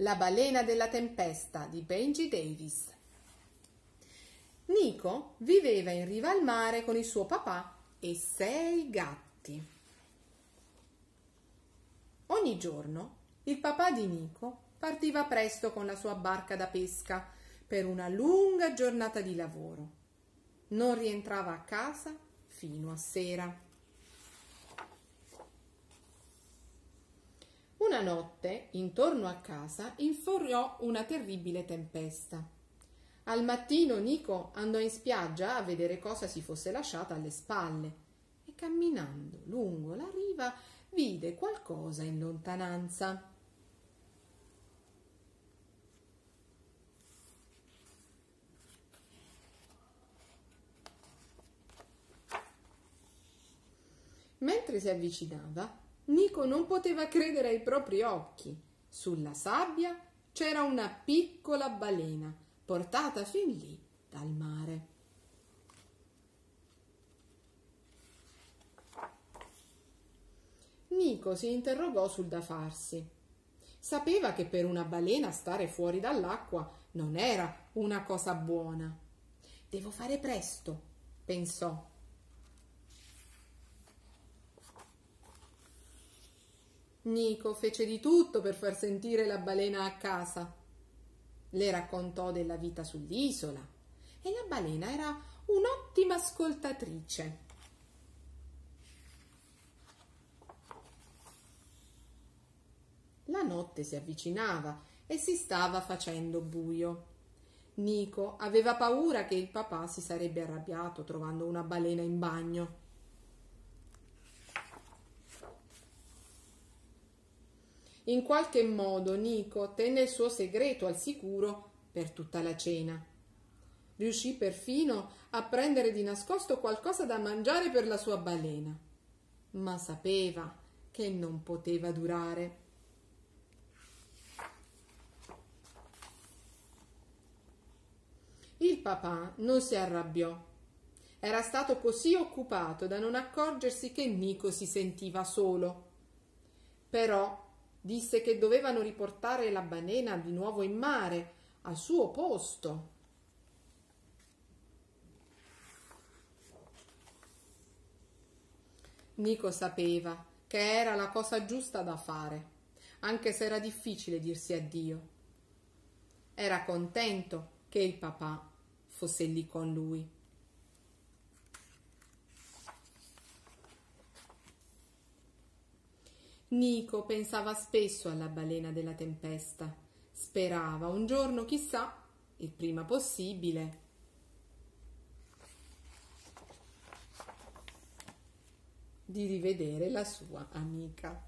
La balena della tempesta di Benji Davis. Nico viveva in riva al mare con il suo papà e sei gatti. Ogni giorno il papà di Nico partiva presto con la sua barca da pesca per una lunga giornata di lavoro. Non rientrava a casa fino a sera. Una notte, intorno a casa, infuriò una terribile tempesta. Al mattino Nico andò in spiaggia a vedere cosa si fosse lasciata alle spalle e camminando lungo la riva vide qualcosa in lontananza. Mentre si avvicinava, Nico non poteva credere ai propri occhi. Sulla sabbia c'era una piccola balena portata fin lì dal mare. Nico si interrogò sul da farsi. Sapeva che per una balena stare fuori dall'acqua non era una cosa buona. Devo fare presto, pensò Nico fece di tutto per far sentire la balena a casa. Le raccontò della vita sull'isola e la balena era un'ottima ascoltatrice. La notte si avvicinava e si stava facendo buio. Nico aveva paura che il papà si sarebbe arrabbiato trovando una balena in bagno. In qualche modo Nico tenne il suo segreto al sicuro per tutta la cena. Riuscì perfino a prendere di nascosto qualcosa da mangiare per la sua balena, ma sapeva che non poteva durare. Il papà non si arrabbiò. Era stato così occupato da non accorgersi che Nico si sentiva solo. Però disse che dovevano riportare la balena di nuovo in mare, al suo posto. Nico sapeva che era la cosa giusta da fare, anche se era difficile dirsi addio. Era contento che il papà fosse lì con lui. Nico pensava spesso alla balena della tempesta. Sperava un giorno, chissà, il prima possibile, di rivedere la sua amica.